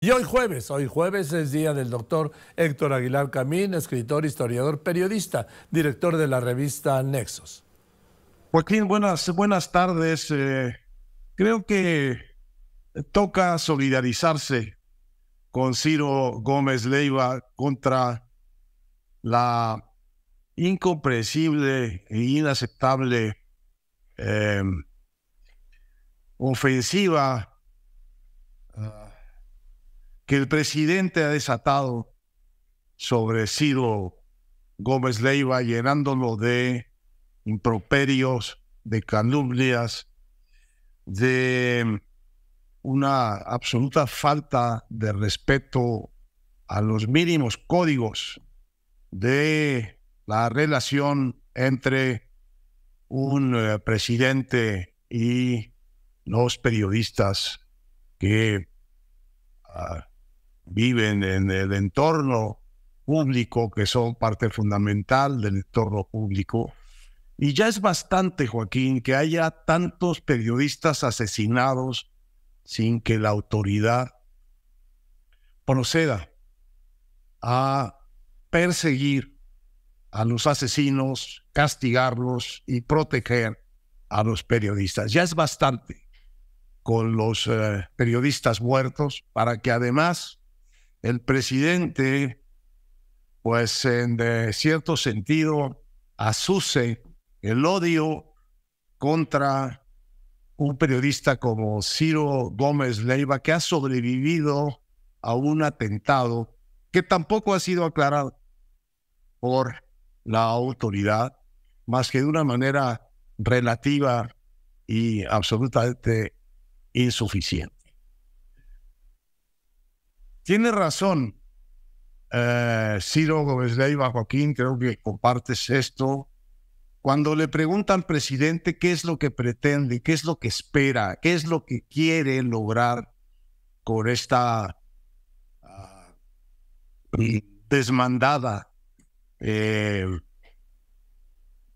Y hoy jueves, hoy jueves es día del doctor Héctor Aguilar Camín, escritor, historiador, periodista, director de la revista Nexos. Joaquín, buenas, buenas tardes. Eh, creo que toca solidarizarse con Ciro Gómez Leiva contra la incomprensible e inaceptable eh, ofensiva ah, que el presidente ha desatado sobre Ciro Gómez Leiva, llenándolo de improperios, de calumnias, de una absoluta falta de respeto a los mínimos códigos de la relación entre un eh, presidente y los periodistas que ah, viven en el entorno público, que son parte fundamental del entorno público. Y ya es bastante, Joaquín, que haya tantos periodistas asesinados sin que la autoridad proceda a perseguir a los asesinos, castigarlos y proteger a los periodistas. Ya es bastante con los eh, periodistas muertos para que además el presidente, pues en cierto sentido, asuse el odio contra un periodista como Ciro Gómez Leiva, que ha sobrevivido a un atentado que tampoco ha sido aclarado por la autoridad, más que de una manera relativa y absolutamente insuficiente. Tiene razón eh, Ciro Gómez Leiva, Joaquín, creo que compartes esto. Cuando le preguntan al presidente qué es lo que pretende, qué es lo que espera, qué es lo que quiere lograr con esta ah, desmandada, eh,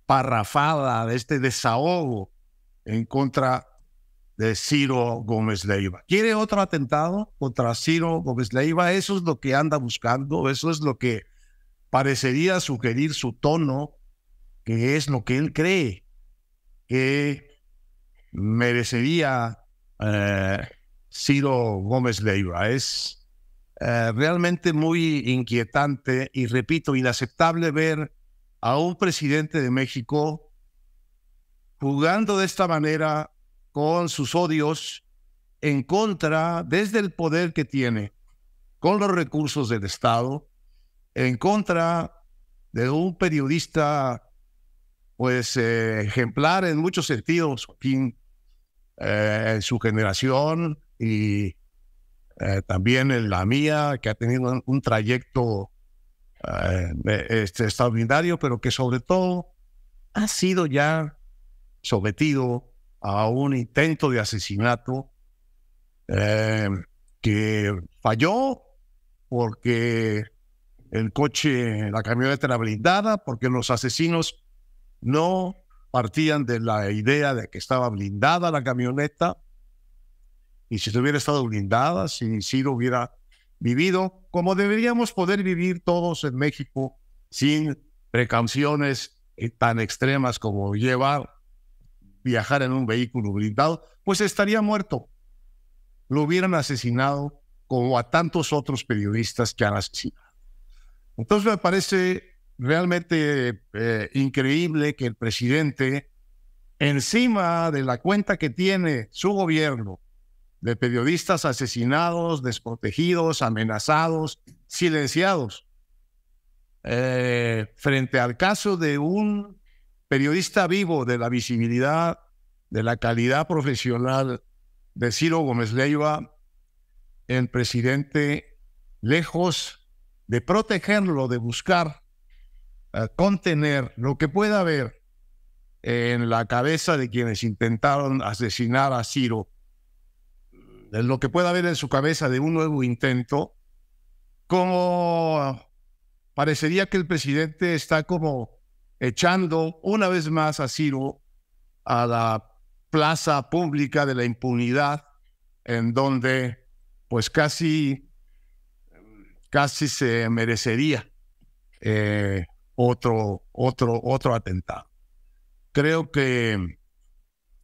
parrafada, de este desahogo en contra de Ciro Gómez Leiva. ¿Quiere otro atentado contra Ciro Gómez Leiva? Eso es lo que anda buscando, eso es lo que parecería sugerir su tono, que es lo que él cree que merecería eh, Ciro Gómez Leiva. Es eh, realmente muy inquietante y, repito, inaceptable ver a un presidente de México jugando de esta manera con sus odios en contra, desde el poder que tiene, con los recursos del Estado, en contra de un periodista, pues, eh, ejemplar en muchos sentidos, eh, en su generación y eh, también en la mía, que ha tenido un, trayecto este, extraordinario, pero que sobre todo ha sido ya sometido a un intento de asesinato eh, que falló porque el coche, la camioneta era blindada, porque los asesinos no partían de la idea de que estaba blindada la camioneta. Y si hubiera estado blindada, si Ciro hubiera vivido como deberíamos poder vivir todos en México, sin precauciones tan extremas como llevar viajar en un vehículo blindado, pues estaría muerto. Lo hubieran asesinado como a tantos otros periodistas que han asesinado. Entonces me parece realmente eh, increíble que el presidente, encima de la cuenta que tiene su gobierno de periodistas asesinados, desprotegidos, amenazados, silenciados, eh, frente al caso de un periodista vivo de la visibilidad, de la calidad profesional de Ciro Gómez Leiva, el presidente, lejos de protegerlo, de buscar eh, contener lo que pueda haber en la cabeza de quienes intentaron asesinar a Ciro, lo que pueda haber en su cabeza de un nuevo intento, como parecería que el presidente está como echando una vez más a Ciro a la plaza pública de la impunidad, en donde pues casi casi se merecería eh, otro, otro, otro atentado. Creo que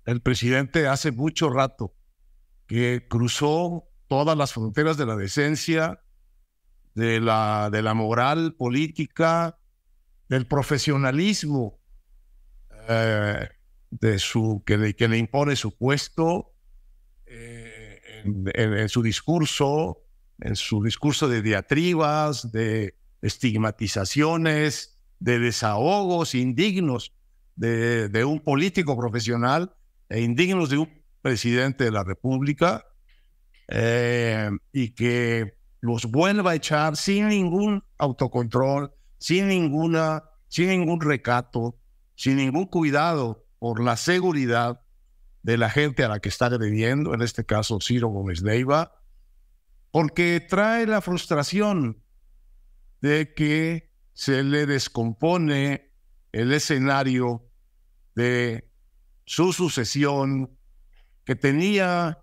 el presidente hace mucho rato que cruzó todas las fronteras de la decencia, de la, de la moral política, del profesionalismo eh, de su, que, le, que le impone su puesto eh, en, su discurso, en su discurso de diatribas, de estigmatizaciones, de desahogos indignos de, un político profesional e indignos de un presidente de la República eh, y que los vuelva a echar sin ningún autocontrol, sin ninguna, sin ningún recato, sin ningún cuidado por la seguridad de la gente a la que está agrediendo, en este caso Ciro Gómez Leiva, porque trae la frustración de que se le descompone el escenario de su sucesión que tenía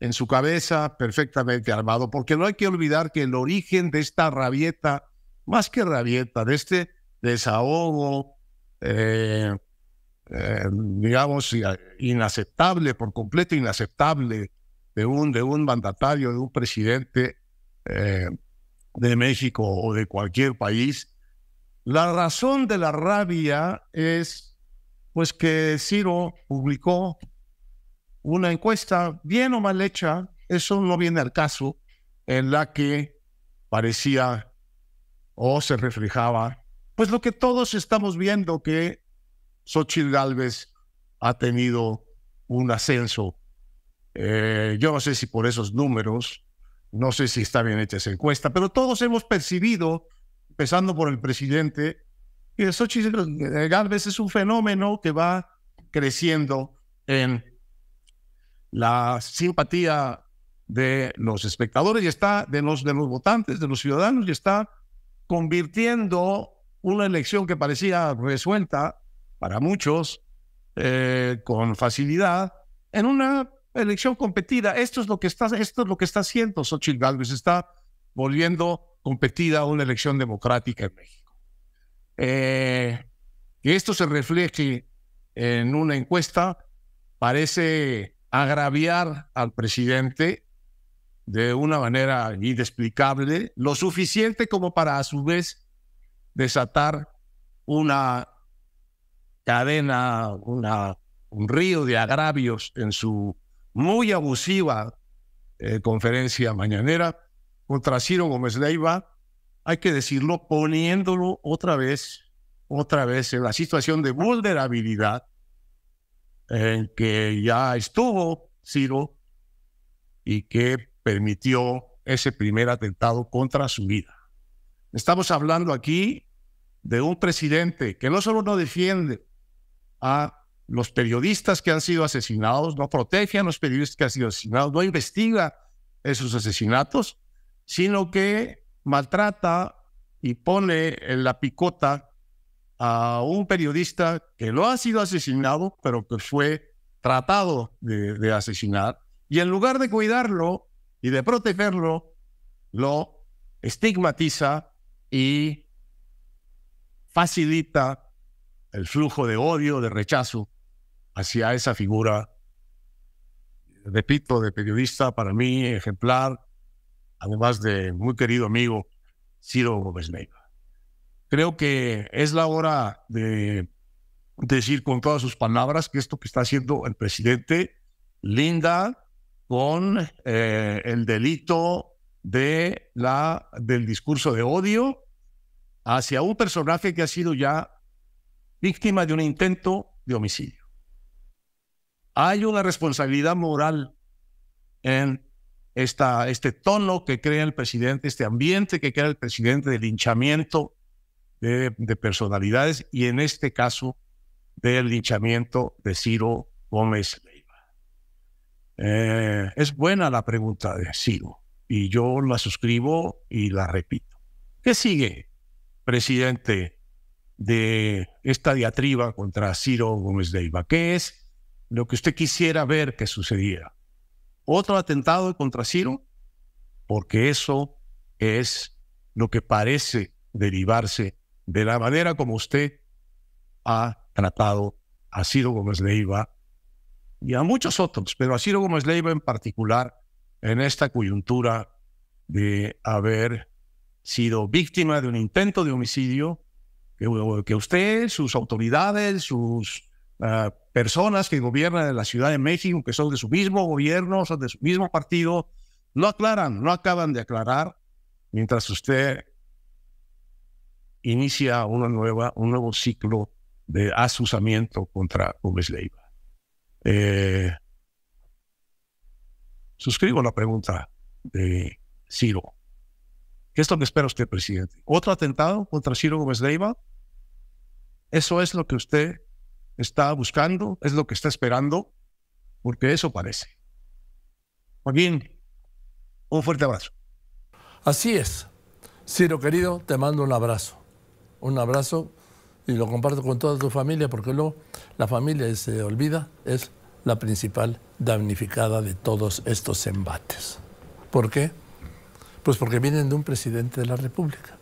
en su cabeza perfectamente armado, porque no hay que olvidar que el origen de esta rabieta, más que rabieta, de este desahogo, eh, eh, digamos, inaceptable, por completo inaceptable, de un, de un mandatario, de un presidente eh, de México o de cualquier país. La razón de la rabia es, pues, que Ciro publicó una encuesta bien o mal hecha, eso no viene al caso, en la que parecía o se reflejaba, pues lo que todos estamos viendo, que Xochitl Galvez ha tenido un ascenso. Eh, yo no sé si por esos números, no sé si está bien hecha esa encuesta, pero todos hemos percibido, empezando por el presidente, que Xochitl Galvez es un fenómeno que va creciendo en la simpatía de los espectadores y está de los, de los votantes, de los ciudadanos, y está convirtiendo una elección que parecía resuelta para muchos eh, con facilidad en una elección competida. Esto es lo que está, esto es lo que está haciendo Xochitl Galvez, está volviendo competida una elección democrática en México. Eh, que esto se refleje en una encuesta parece agraviar al presidente de una manera inexplicable, lo suficiente como para a su vez desatar una cadena, un río de agravios en su muy abusiva eh, conferencia mañanera contra Ciro Gómez Leiva, hay que decirlo, poniéndolo otra vez, otra vez en la situación de vulnerabilidad en que ya estuvo Ciro y que permitió ese primer atentado contra su vida. Estamos hablando aquí de un presidente que no solo no defiende a los periodistas que han sido asesinados, no protege a los periodistas que han sido asesinados, no investiga esos asesinatos, sino que maltrata y pone en la picota a un periodista que no ha sido asesinado, pero que fue tratado de, asesinar, y en lugar de cuidarlo y de protegerlo, lo estigmatiza y facilita el flujo de odio, de rechazo hacia esa figura, repito, de periodista para mí ejemplar, además de muy querido amigo Ciro Gómez Leiva. Creo que es la hora de decir con todas sus palabras que esto que está haciendo el presidente linda con eh, el delito de la, del discurso de odio hacia un personaje que ha sido ya víctima de un intento de homicidio. Hay una responsabilidad moral en esta, este tono que crea el presidente, este ambiente que crea el presidente de linchamiento de, personalidades y en este caso del linchamiento de Ciro Gómez. Eh, es buena la pregunta de Ciro y yo la suscribo y la repito. ¿Qué sigue, presidente, de esta diatriba contra Ciro Gómez Leiva? ¿Qué es lo que usted quisiera ver que sucediera? ¿Otro atentado contra Ciro? Porque eso es lo que parece derivarse de la manera como usted ha tratado a Ciro Gómez Leiva y a muchos otros, pero a Ciro Gómez Leiva en particular en esta coyuntura de haber sido víctima de un intento de homicidio que, usted, sus autoridades, sus ah, personas que gobiernan en la Ciudad de México, que son de su mismo gobierno, son de su mismo partido, no aclaran, no acaban de aclarar, mientras usted inicia una nueva, un nuevo ciclo de asusamiento contra Gómez Leiva. Eh, suscribo la pregunta de Ciro. ¿Qué es lo que espera usted, presidente? ¿Otro atentado contra Ciro Gómez Leiva? ¿Eso es lo que usted está buscando? ¿Es lo que está esperando? Porque eso parece. Joaquín, un fuerte abrazo. Así es. Ciro, querido, te mando un abrazo. Un abrazo y lo comparto con toda tu familia porque luego la familia se olvida, es la principal damnificada de todos estos embates. ¿Por qué? Pues porque vienen de un presidente de la República.